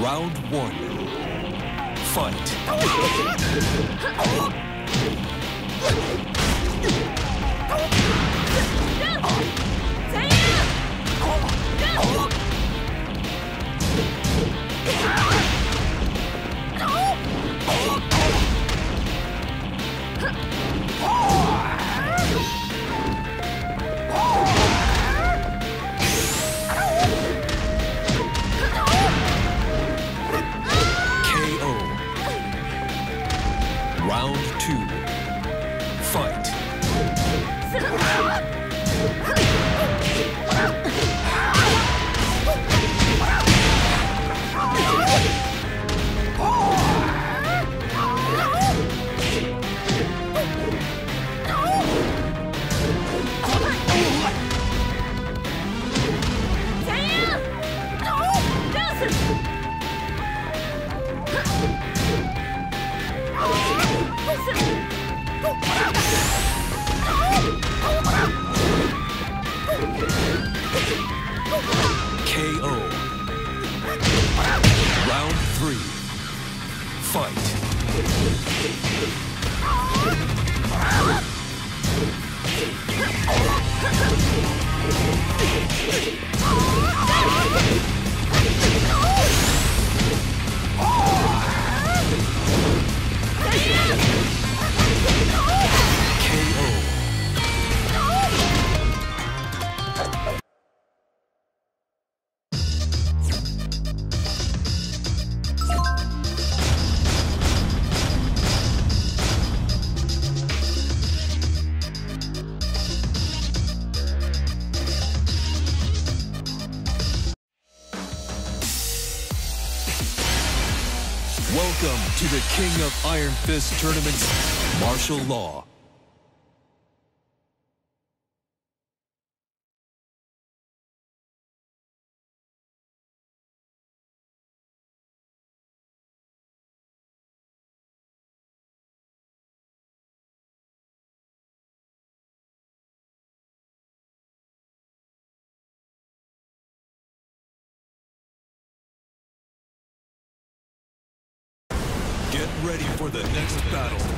Round one. Fight. Iron Fist Tournament's martial law. The next battle.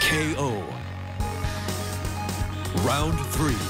KO. Round three.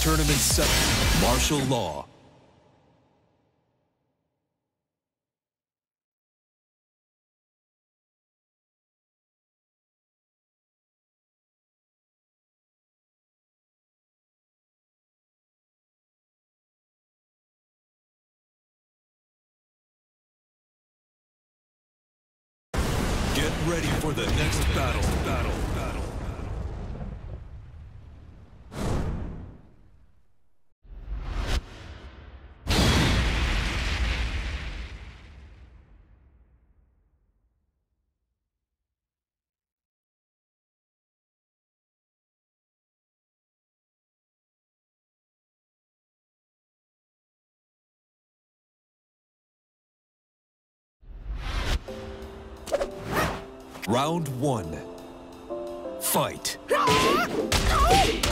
Tournament 7, Martial Law. Get ready for the next battle. Battle. Round one. Fight.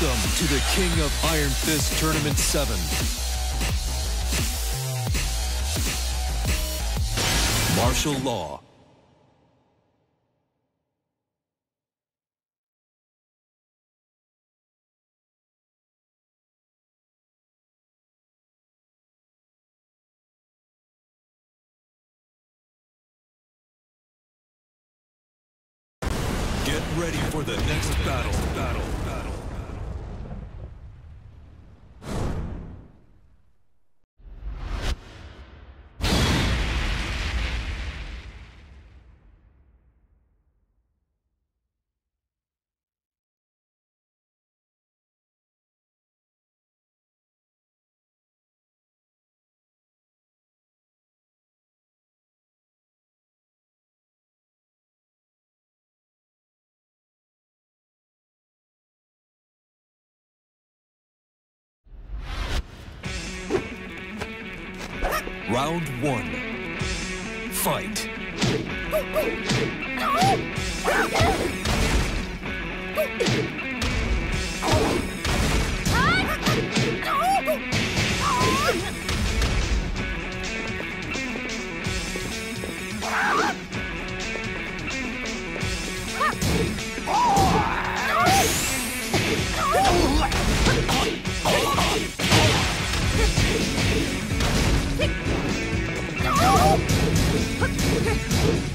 Welcome to the King of Iron Fist Tournament 7. Martial Law. Round one. Fight. Ha!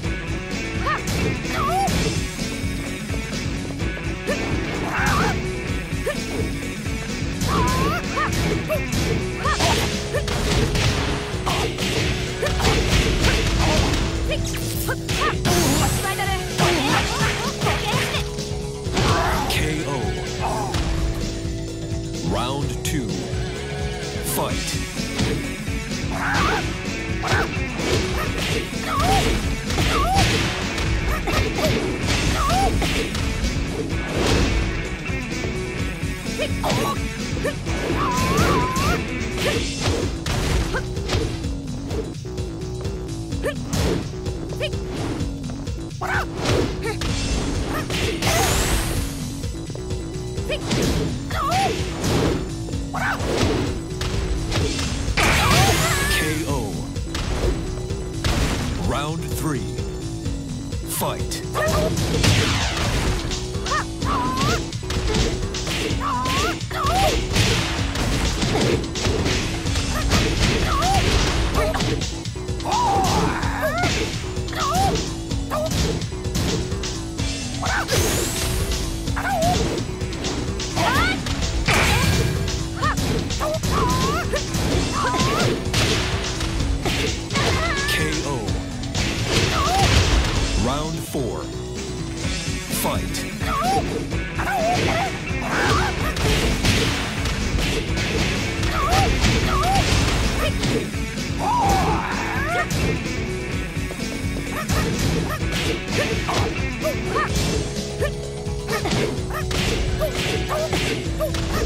Woo!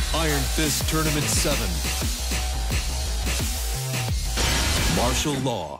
Of Iron Fist Tournament 7. Martial Law.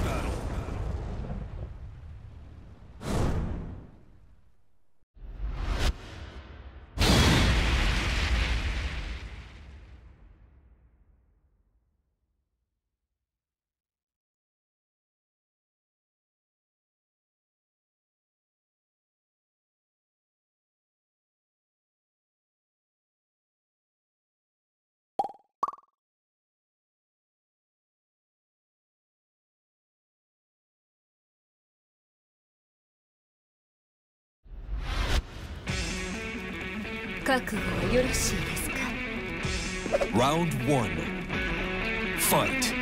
Round one. Fight.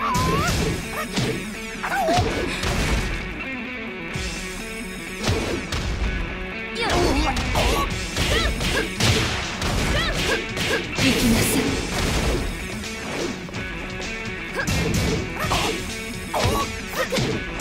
KO.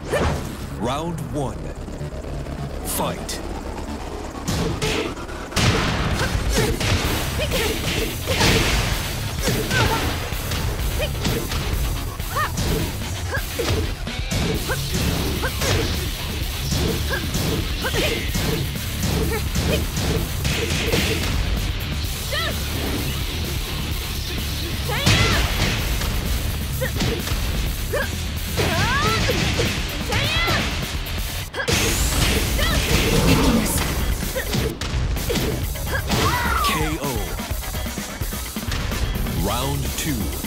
kill. Round one. Fight. Hang! two.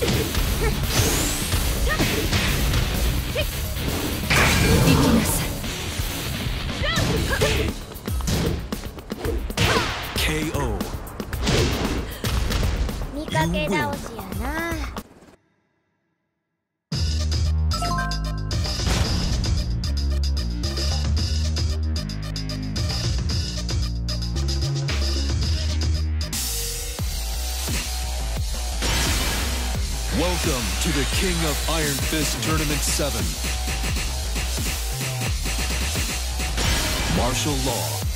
Ha ha ha! Iron Fist Tournament 7. Martial Law.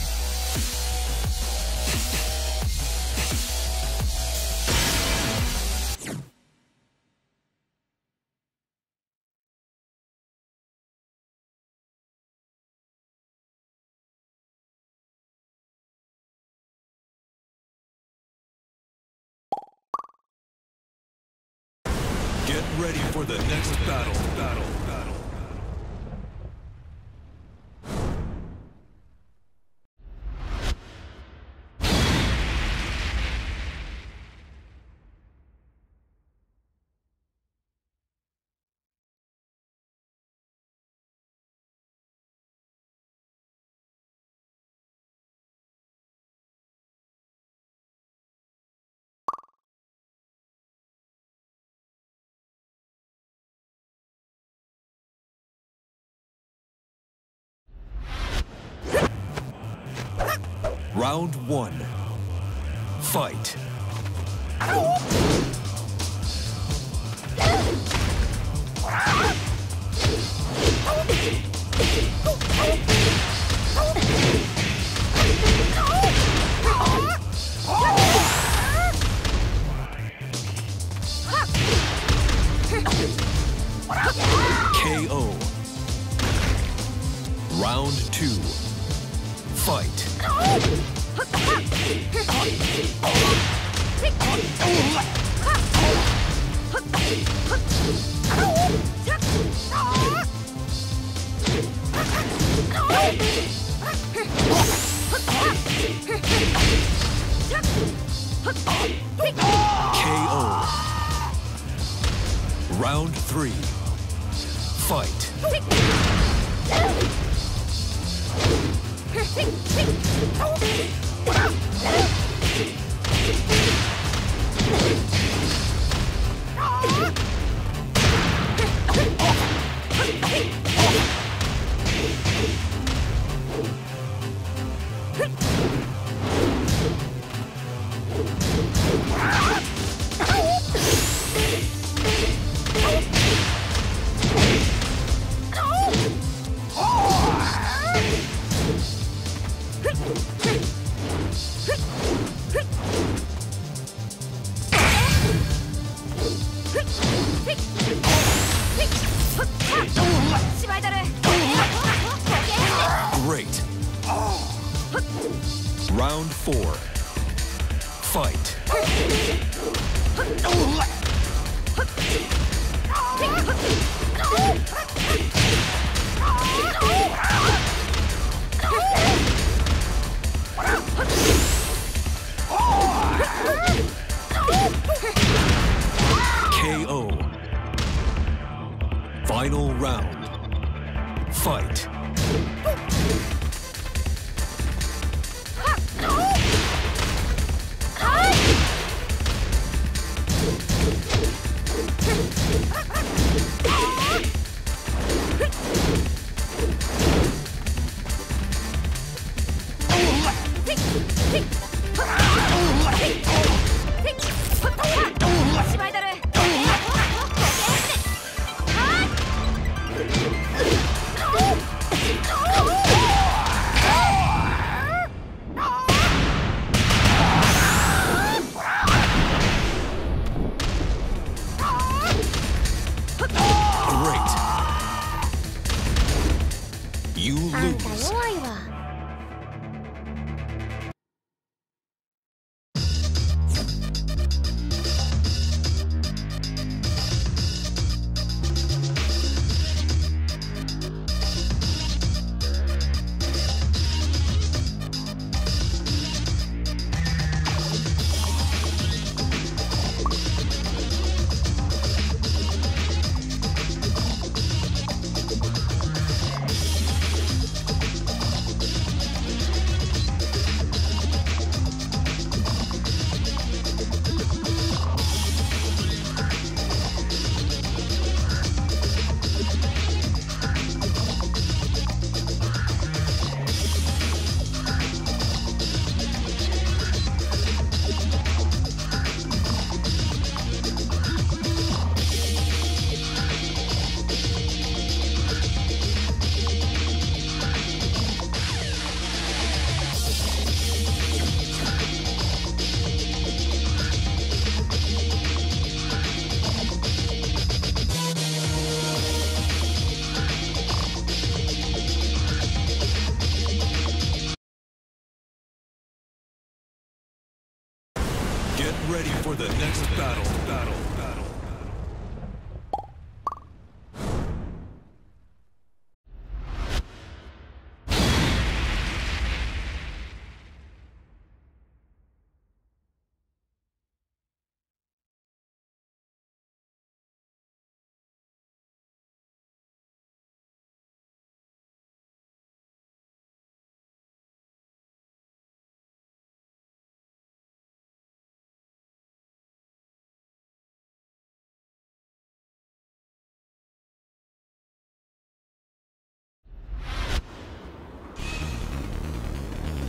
the next battle. Round one. Fight. Ow!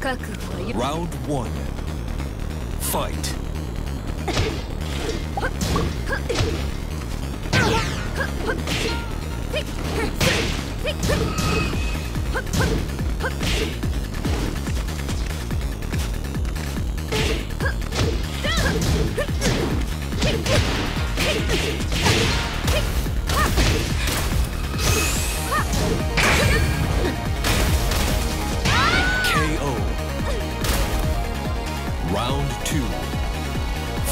Round one. Fight. Round two.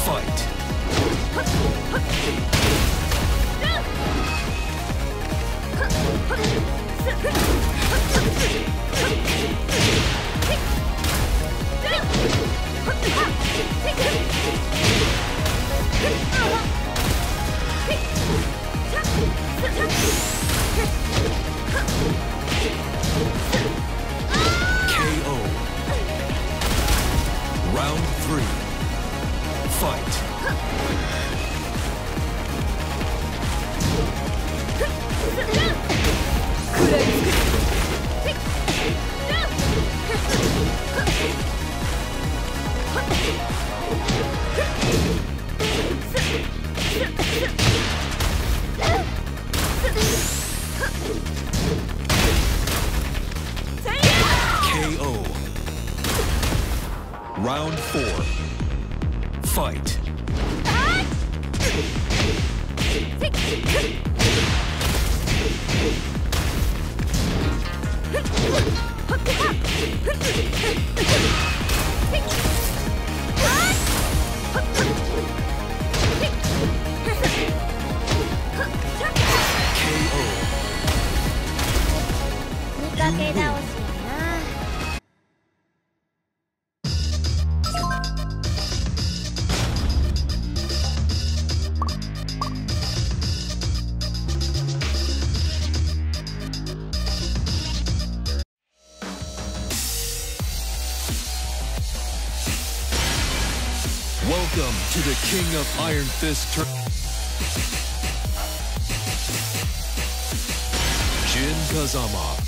Fight! Round three. Fight! KO. Round four. Fight. KO. Welcome to the King of Iron Fist Tour- Jin Kazama.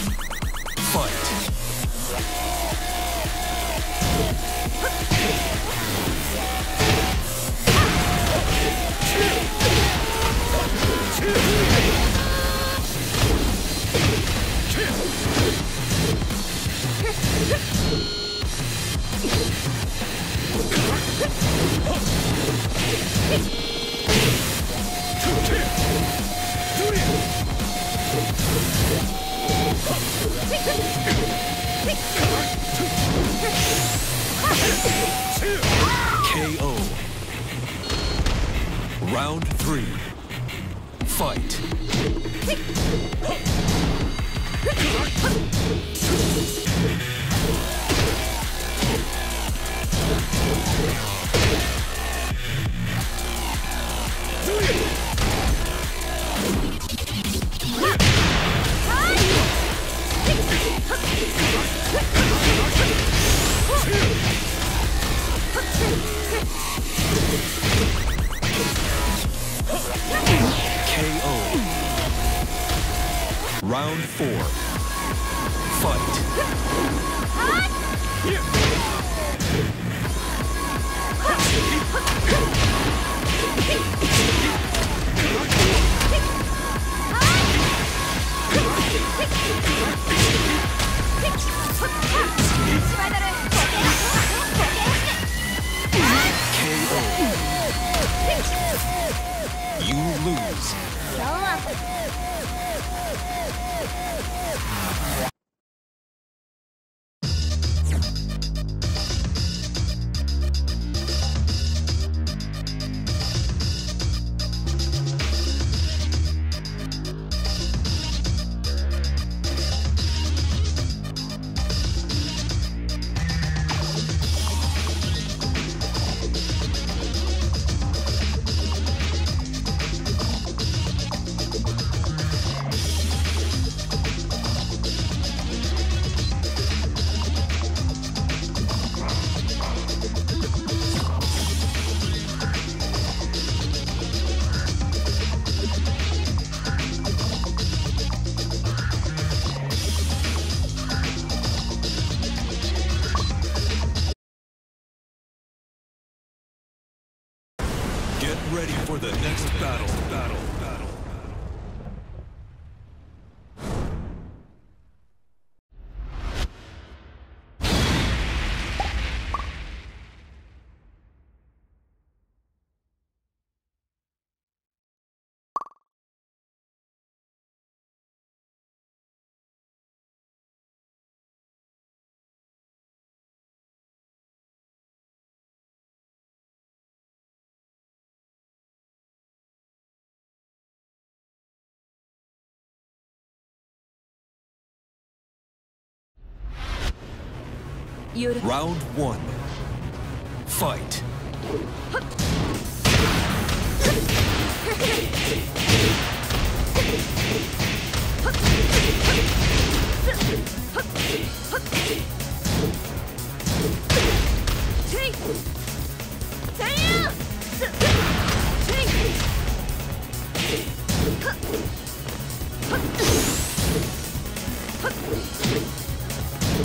Fight. Round one. Fight.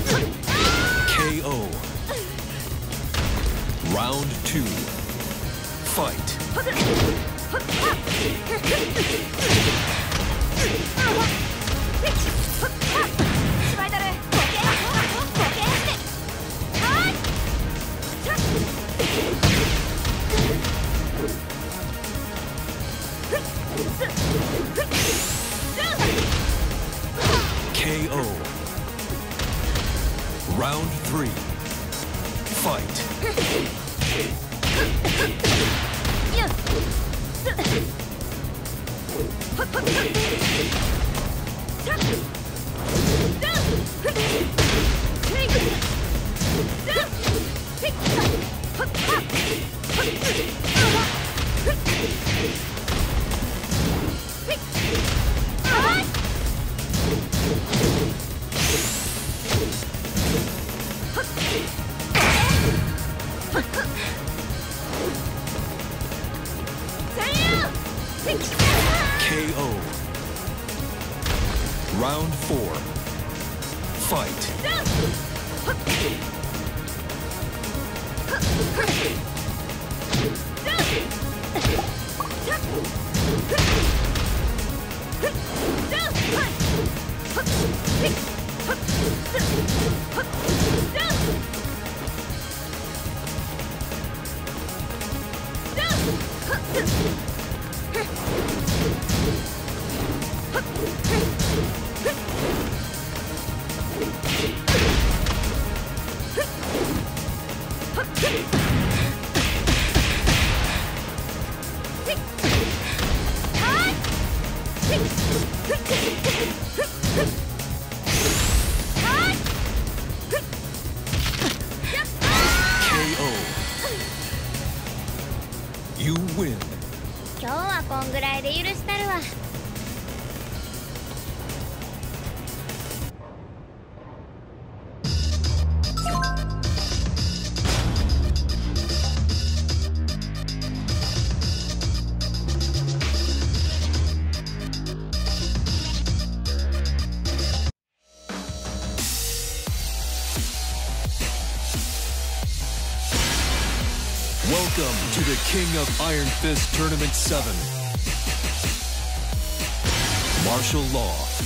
Huh! Round two. Fight. Hey! Of Iron Fist Tournament 7. Marshall Law.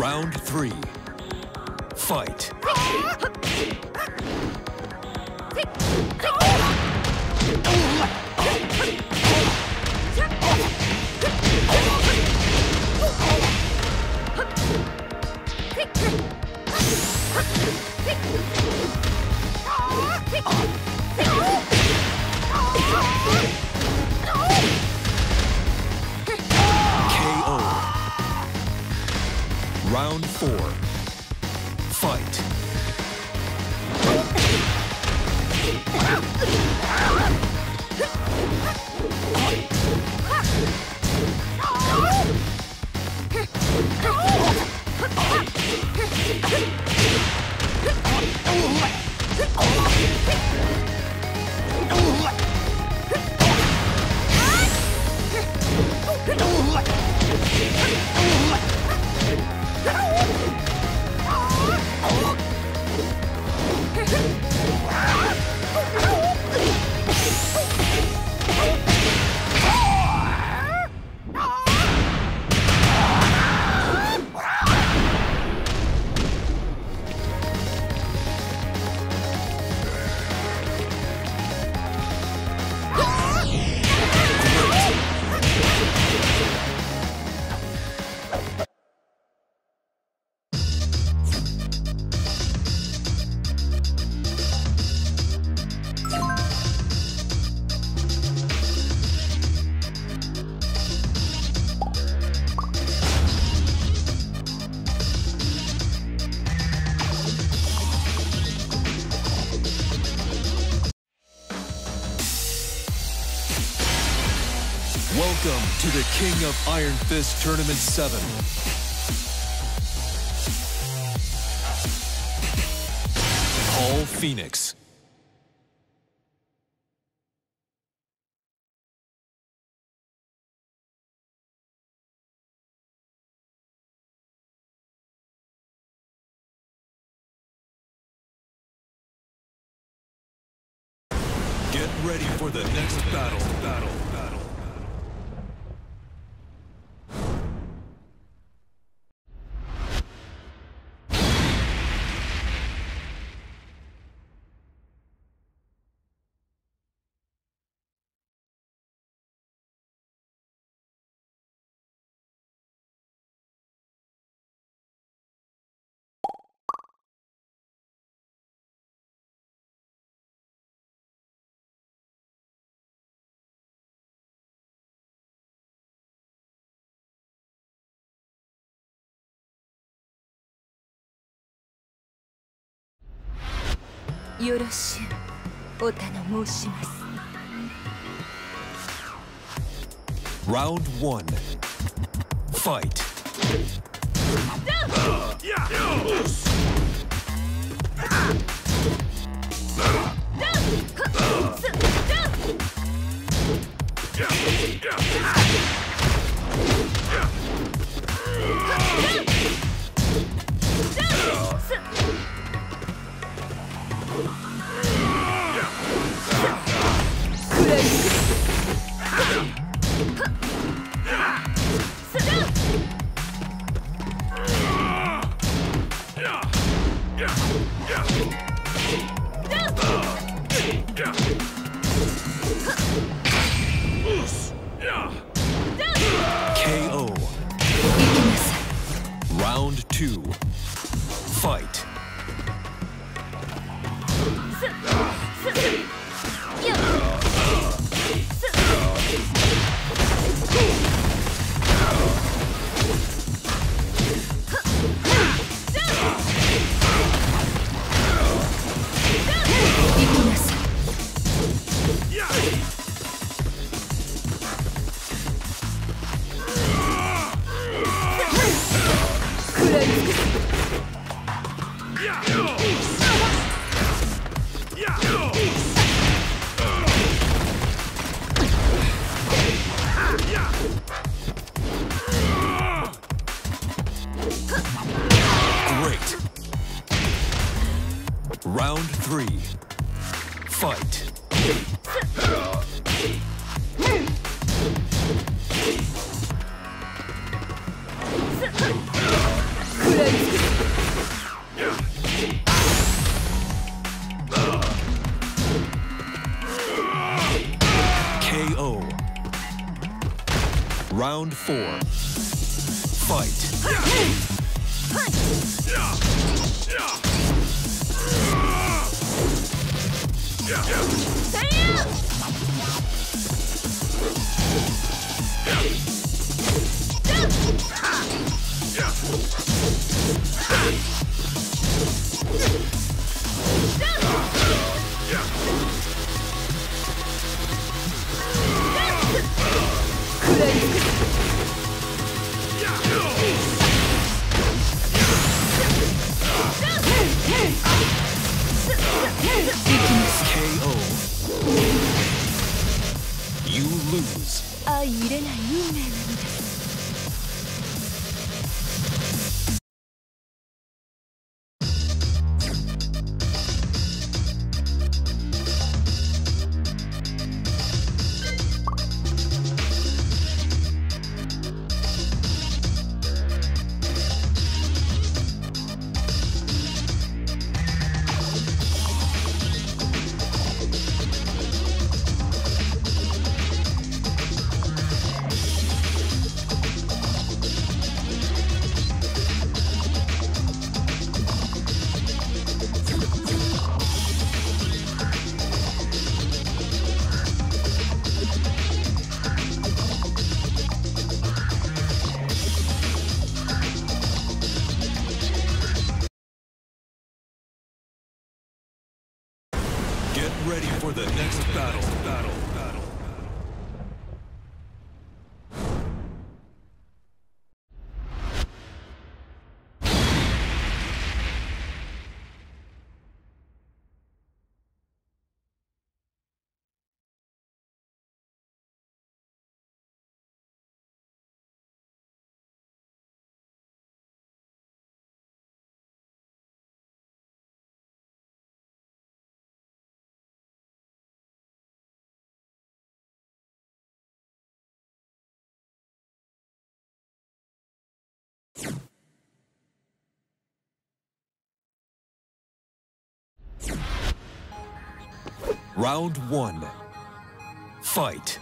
Round three. Fight. Round four. King of Iron Fist Tournament 7. Paul Phoenix. よろしゅうお頼申します Round one. Fight. KO. Let's. Four. Round one. Fight.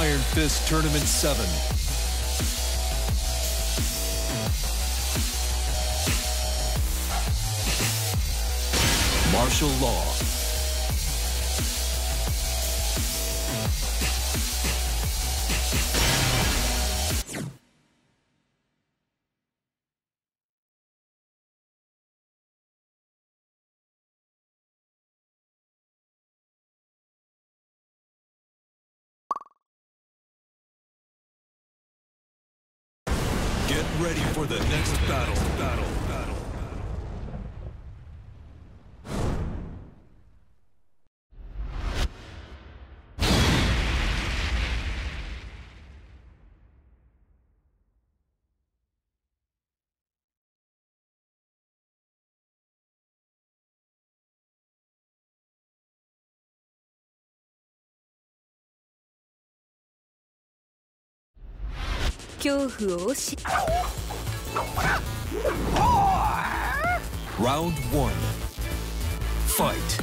Iron Fist Tournament 7. Marshall Law. 恐怖をし Round 1 Fight.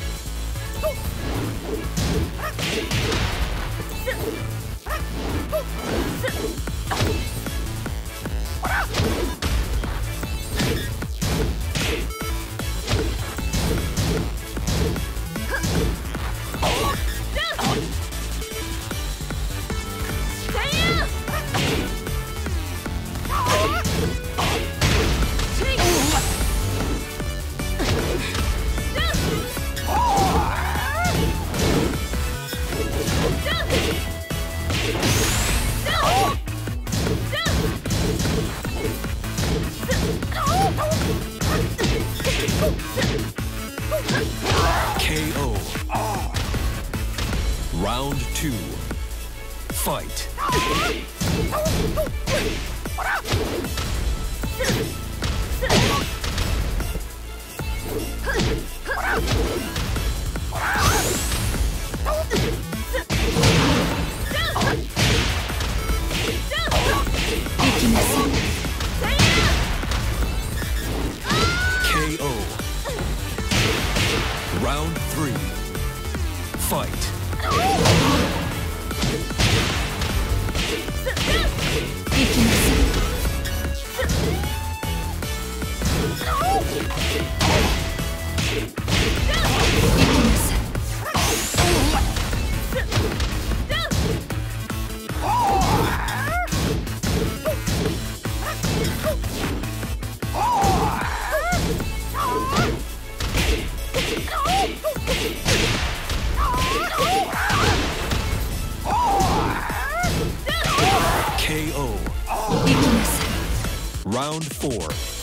round four.